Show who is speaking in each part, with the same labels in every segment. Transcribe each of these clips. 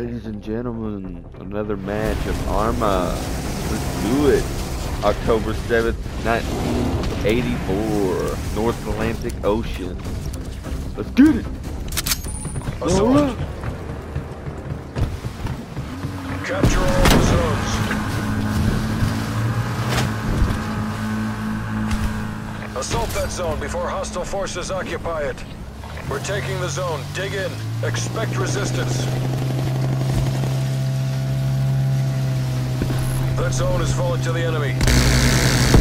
Speaker 1: ladies and gentlemen, another match of Arma. Let's do it. October 7th, 1984, North Atlantic Ocean. Let's get it.
Speaker 2: Assault. Capture all the zones. Assault that zone before hostile forces occupy it. We're taking the zone. Dig in. Expect resistance. That zone is falling to the enemy.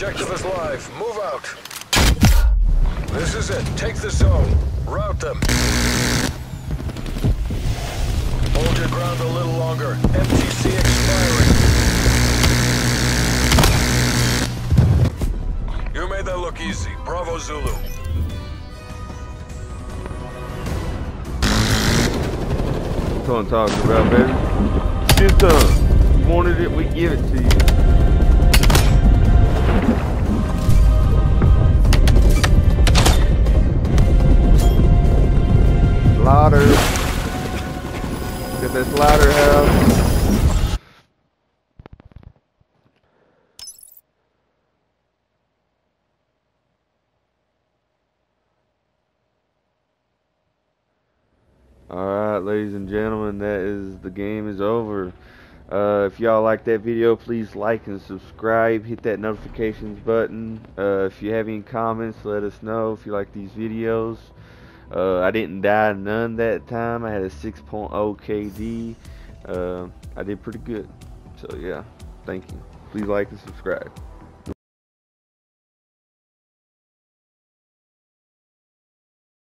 Speaker 2: Objective is live. Move out. This is it. Take the zone. Rout them. Hold your ground a little longer. MTC expiring. You made that look easy. Bravo Zulu.
Speaker 1: That's what I'm talking about, baby. Shit done. You wanted it, we give it to you. Get ladder slaughterhouse. Alright, ladies and gentlemen, that is the game is over. Uh, if y'all like that video, please like and subscribe. Hit that notifications button. Uh, if you have any comments, let us know if you like these videos. Uh, I didn't die none that time. I had a 6.0 KD. Uh, I did pretty good. So yeah, thank you. Please like and subscribe.